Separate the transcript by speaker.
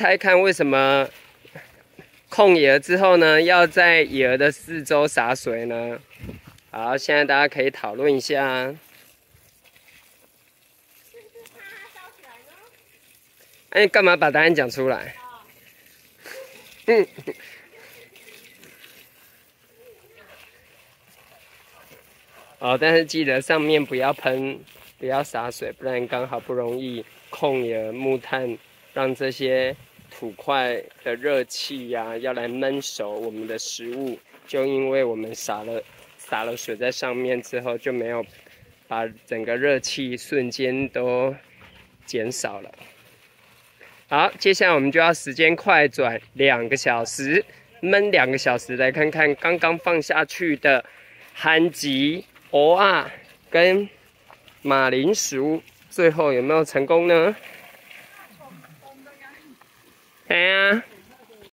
Speaker 1: 猜看为什么控野之后呢，要在野的四周洒水呢？好，现在大家可以讨论一下。哎，干嘛把答案讲出来？嗯。哦，但是记得上面不要喷，不要洒水，不然刚好不容易控野木炭，让这些土块的热气呀，要来焖熟我们的食物，就因为我们洒了洒了水在上面之后，就没有把整个热气瞬间都减少了。好，接下来我们就要时间快转两个小时，焖两个小时，来看看刚刚放下去的韩吉。哦啊，跟马铃薯最后有没有成功呢？Yeah.